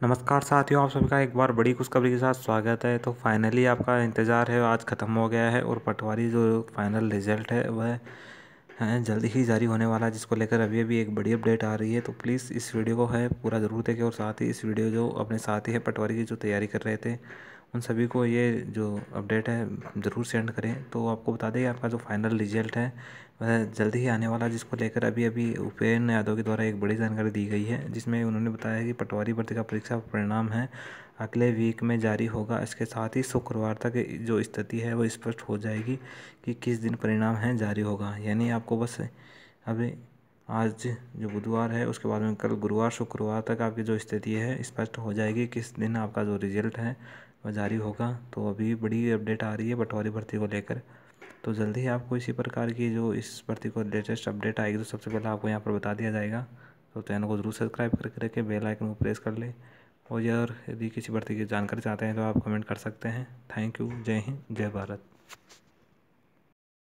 नमस्कार साथियों, आप सभी का एक बार बड़ी खुशखबरी के साथ स्वागत है। तो फाइनली आपका इंतज़ार है, आज ख़त्म हो गया है और पटवारी जो फाइनल रिज़ल्ट है, वह है, जल्दी ही जारी होने वाला है, जिसको लेकर अभी अभी एक बड़ी अपडेट आ रही है। तो प्लीज़ इस वीडियो को है, पूरा ज़रूर देखें और साथ ही इस वीडियो जो अपने साथी है, पटवारी की जो तैयारी कर रहे थे उन सभी को ये जो अपडेट है, ज़रूर सेंड करें। तो आपको बता दें आपका जो फाइनल रिज़ल्ट है, वह जल्द ही आने वाला जिसको लेकर अभी अभी उपेन्द्र यादव के द्वारा एक बड़ी जानकारी दी गई है, जिसमें उन्होंने बताया कि पटवारी भर्ती का परीक्षा परिणाम है, अगले वीक में जारी होगा। इसके साथ ही शुक्रवार तक जो स्थिति है, वो स्पष्ट हो जाएगी कि किस दिन परिणाम है, जारी होगा। यानी आपको बस अभी आज जो बुधवार है, उसके बाद में कल गुरुवार, शुक्रवार तक आपकी जो स्थिति है, स्पष्ट हो जाएगी किस दिन आपका जो रिज़ल्ट है, वह जारी होगा। तो अभी बड़ी अपडेट आ रही है बटवारी भर्ती को लेकर। तो जल्दी ही आपको इसी प्रकार की जो इस भर्ती को लेटेस्ट अपडेट आएगी तो सबसे पहले आपको यहाँ पर बता दिया जाएगा। तो चैनल को ज़रूर सब्सक्राइब करके रखें बेल आइकन को प्रेस कर ले। और यदि किसी भर्ती की जानकारी चाहते हैं तो आप कमेंट कर सकते हैं। थैंक यू जय हिंद, जय भारत।